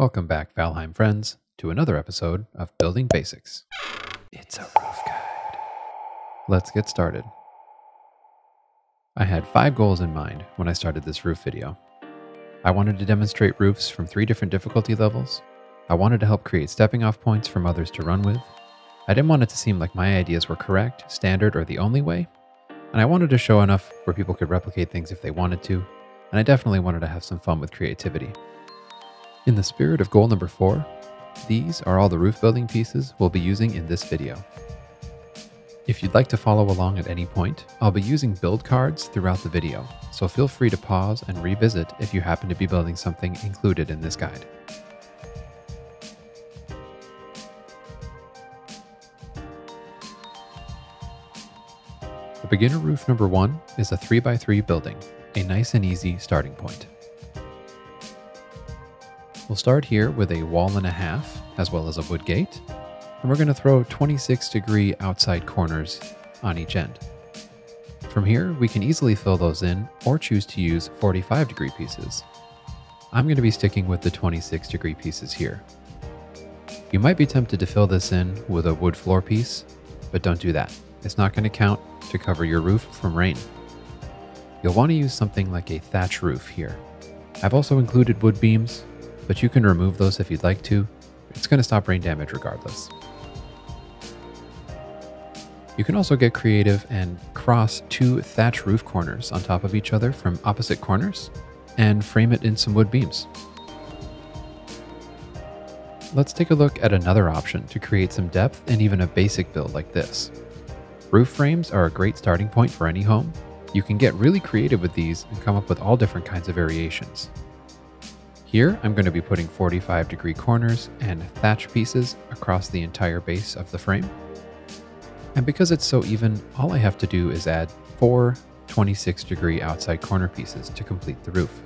Welcome back, Valheim friends, to another episode of Building Basics. It's a roof guide. Let's get started. I had five goals in mind when I started this roof video. I wanted to demonstrate roofs from three different difficulty levels. I wanted to help create stepping off points from others to run with. I didn't want it to seem like my ideas were correct, standard, or the only way. And I wanted to show enough where people could replicate things if they wanted to. And I definitely wanted to have some fun with creativity. In the spirit of goal number four, these are all the roof building pieces we'll be using in this video. If you'd like to follow along at any point, I'll be using build cards throughout the video, so feel free to pause and revisit if you happen to be building something included in this guide. The beginner roof number one is a 3x3 building, a nice and easy starting point. We'll start here with a wall and a half, as well as a wood gate, and we're going to throw 26 degree outside corners on each end. From here, we can easily fill those in or choose to use 45 degree pieces. I'm going to be sticking with the 26 degree pieces here. You might be tempted to fill this in with a wood floor piece, but don't do that. It's not going to count to cover your roof from rain. You'll want to use something like a thatch roof here. I've also included wood beams, but you can remove those if you'd like to. It's going to stop rain damage regardless. You can also get creative and cross two thatch roof corners on top of each other from opposite corners and frame it in some wood beams. Let's take a look at another option to create some depth and even a basic build like this. Roof frames are a great starting point for any home. You can get really creative with these and come up with all different kinds of variations. Here, I'm going to be putting 45 degree corners and thatch pieces across the entire base of the frame. And because it's so even, all I have to do is add four 26 degree outside corner pieces to complete the roof.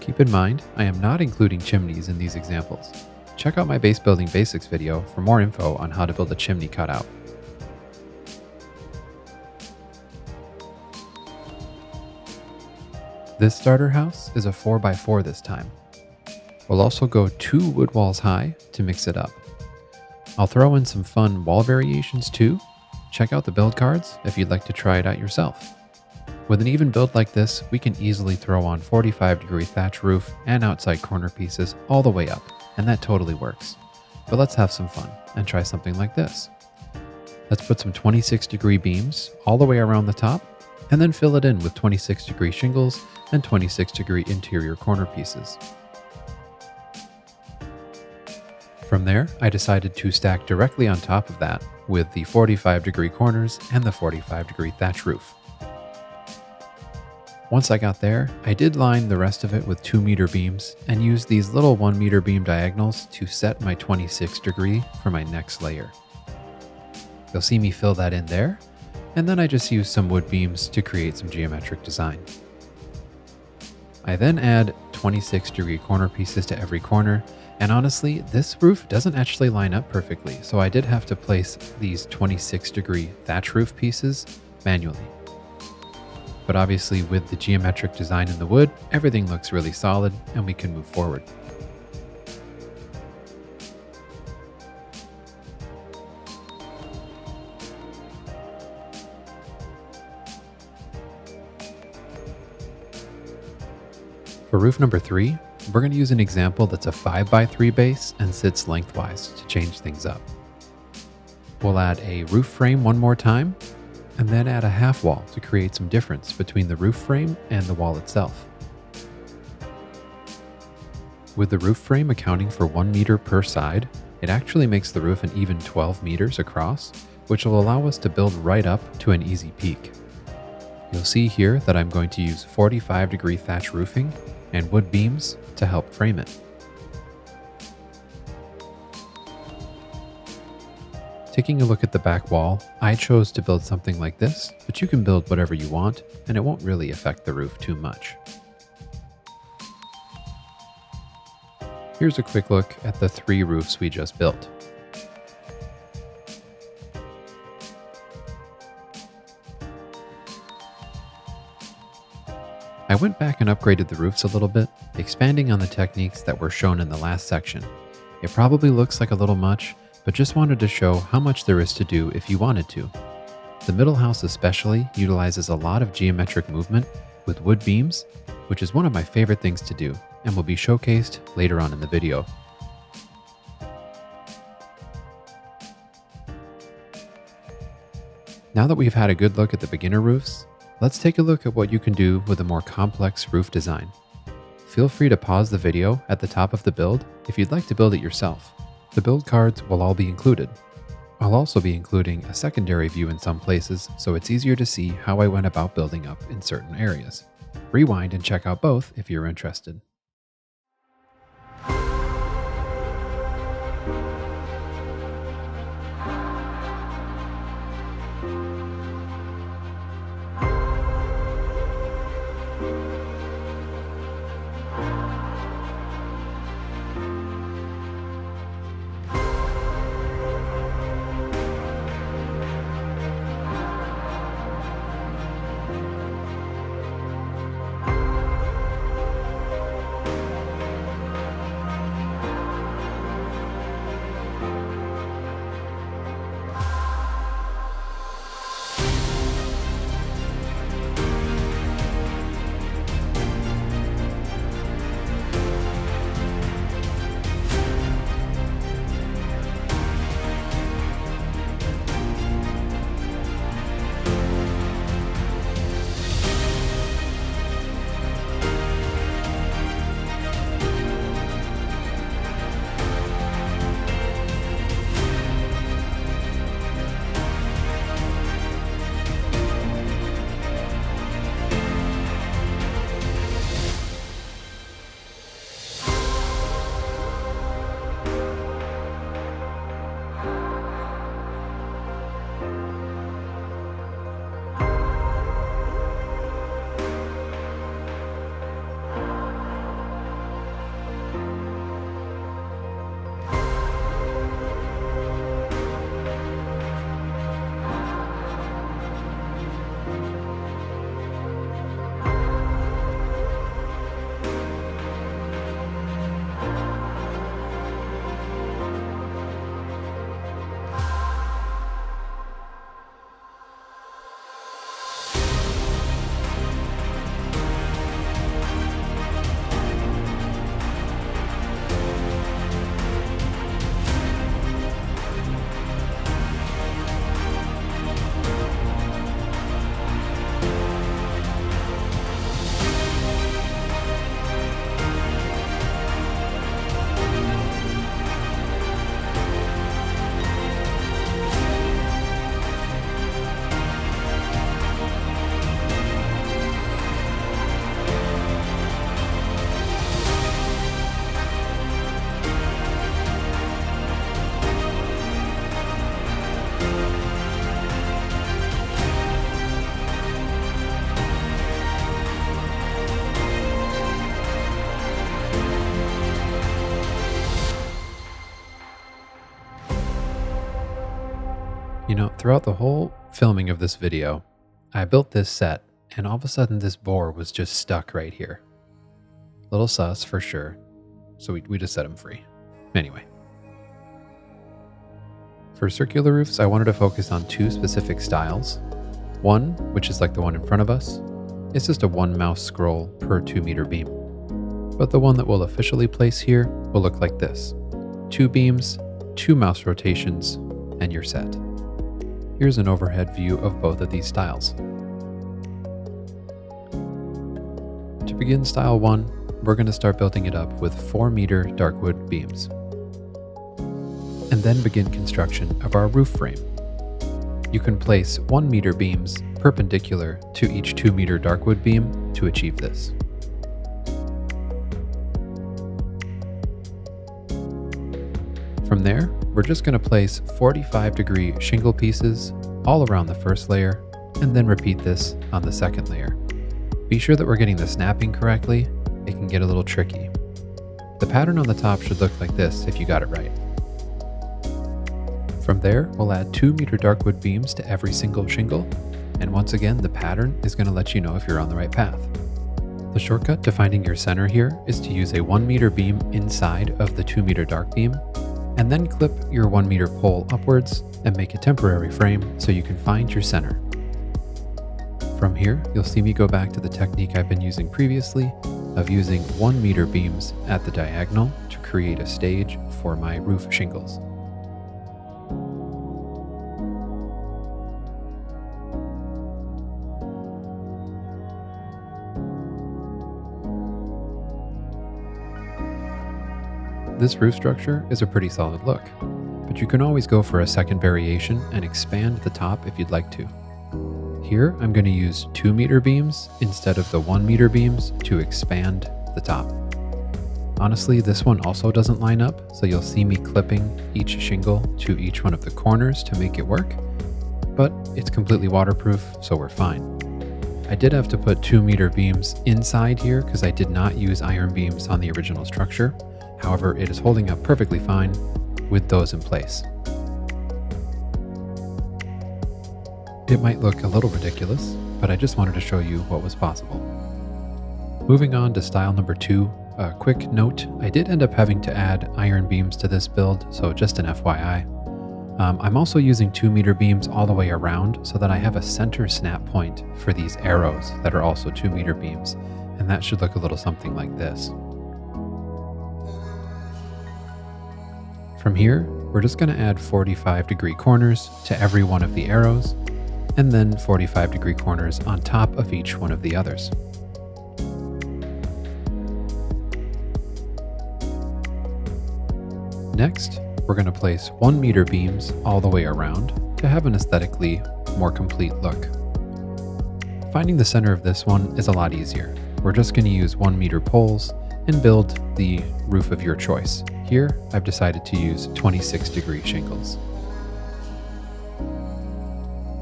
Keep in mind, I am not including chimneys in these examples. Check out my base building basics video for more info on how to build a chimney cutout. This starter house is a 4x4 this time. We'll also go two wood walls high to mix it up. I'll throw in some fun wall variations too. Check out the build cards if you'd like to try it out yourself. With an even build like this, we can easily throw on 45 degree thatch roof and outside corner pieces all the way up, and that totally works. But let's have some fun and try something like this. Let's put some 26 degree beams all the way around the top, and then fill it in with 26 degree shingles and 26 degree interior corner pieces. From there, I decided to stack directly on top of that with the 45 degree corners and the 45 degree thatch roof. Once I got there, I did line the rest of it with 2 meter beams and used these little 1 meter beam diagonals to set my 26 degree for my next layer. You'll see me fill that in there, and then I just use some wood beams to create some geometric design. I then add 26 degree corner pieces to every corner, and honestly, this roof doesn't actually line up perfectly, so I did have to place these 26 degree thatch roof pieces manually. But obviously with the geometric design in the wood, everything looks really solid and we can move forward. For roof number three, we're going to use an example that's a 5x3 base and sits lengthwise to change things up. We'll add a roof frame one more time, and then add a half wall to create some difference between the roof frame and the wall itself. With the roof frame accounting for 1 meter per side, it actually makes the roof an even 12 meters across, which will allow us to build right up to an easy peak. You'll see here that I'm going to use 45 degree thatch roofing and wood beams to help frame it. Taking a look at the back wall, I chose to build something like this, but you can build whatever you want, and it won't really affect the roof too much. Here's a quick look at the three roofs we just built. I went back and upgraded the roofs a little bit, expanding on the techniques that were shown in the last section. It probably looks like a little much, but just wanted to show how much there is to do if you wanted to. The middle house especially utilizes a lot of geometric movement with wood beams, which is one of my favorite things to do and will be showcased later on in the video. Now that we've had a good look at the beginner roofs, let's take a look at what you can do with a more complex roof design. Feel free to pause the video at the top of the build if you'd like to build it yourself. The build cards will all be included. I'll also be including a secondary view in some places so it's easier to see how I went about building up in certain areas. Rewind and check out both if you're interested. Throughout the whole filming of this video, I built this set and all of a sudden this boar was just stuck right here. Little sus for sure. So we, we just set him free. Anyway. For circular roofs, I wanted to focus on two specific styles. One, which is like the one in front of us, is just a one mouse scroll per two meter beam. But the one that we'll officially place here will look like this. Two beams, two mouse rotations, and you're set. Here's an overhead view of both of these styles. To begin style 1, we're going to start building it up with 4 meter darkwood beams. And then begin construction of our roof frame. You can place 1 meter beams perpendicular to each 2 meter darkwood beam to achieve this. From there, we're just going to place 45 degree shingle pieces all around the first layer and then repeat this on the second layer. Be sure that we're getting the snapping correctly, it can get a little tricky. The pattern on the top should look like this if you got it right. From there, we'll add 2 meter darkwood beams to every single shingle, and once again the pattern is going to let you know if you're on the right path. The shortcut to finding your center here is to use a 1 meter beam inside of the 2 meter dark beam, and then clip your 1 meter pole upwards and make a temporary frame so you can find your center. From here, you'll see me go back to the technique I've been using previously of using 1 meter beams at the diagonal to create a stage for my roof shingles. This roof structure is a pretty solid look, but you can always go for a second variation and expand the top if you'd like to. Here, I'm going to use 2 meter beams instead of the 1 meter beams to expand the top. Honestly, this one also doesn't line up, so you'll see me clipping each shingle to each one of the corners to make it work, but it's completely waterproof, so we're fine. I did have to put 2 meter beams inside here because I did not use iron beams on the original structure, However, it is holding up perfectly fine with those in place. It might look a little ridiculous, but I just wanted to show you what was possible. Moving on to style number two, a quick note, I did end up having to add iron beams to this build, so just an FYI. Um, I'm also using 2 meter beams all the way around so that I have a center snap point for these arrows that are also 2 meter beams, and that should look a little something like this. From here, we're just going to add 45 degree corners to every one of the arrows, and then 45 degree corners on top of each one of the others. Next, we're going to place 1 meter beams all the way around to have an aesthetically more complete look. Finding the center of this one is a lot easier. We're just going to use 1 meter poles and build the roof of your choice. Here, I've decided to use 26 degree shingles.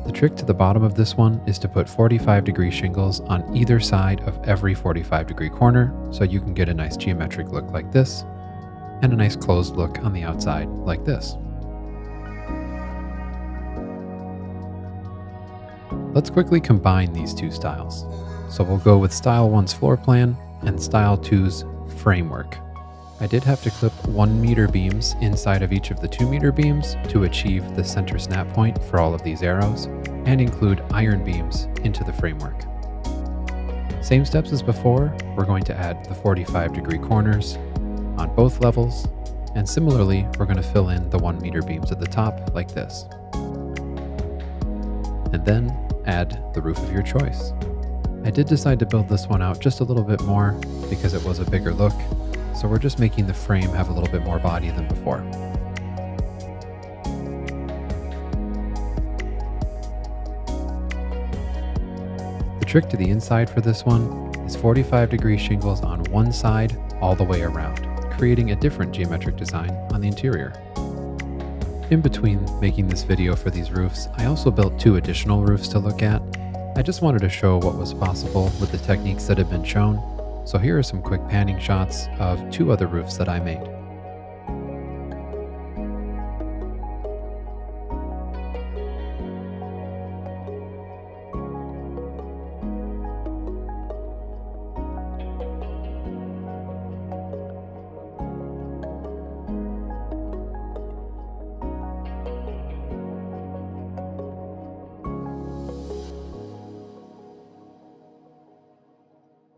The trick to the bottom of this one is to put 45 degree shingles on either side of every 45 degree corner so you can get a nice geometric look like this and a nice closed look on the outside like this. Let's quickly combine these two styles. So we'll go with Style 1's floor plan and Style 2's framework. I did have to clip 1 meter beams inside of each of the 2 meter beams to achieve the center snap point for all of these arrows, and include iron beams into the framework. Same steps as before, we're going to add the 45 degree corners on both levels, and similarly, we're going to fill in the 1 meter beams at the top like this. And then add the roof of your choice. I did decide to build this one out just a little bit more because it was a bigger look, so we're just making the frame have a little bit more body than before. The trick to the inside for this one is 45 degree shingles on one side all the way around, creating a different geometric design on the interior. In between making this video for these roofs, I also built two additional roofs to look at I just wanted to show what was possible with the techniques that have been shown, so here are some quick panning shots of two other roofs that I made.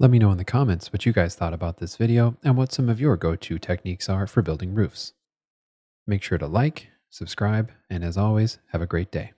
Let me know in the comments what you guys thought about this video and what some of your go-to techniques are for building roofs. Make sure to like, subscribe, and as always, have a great day.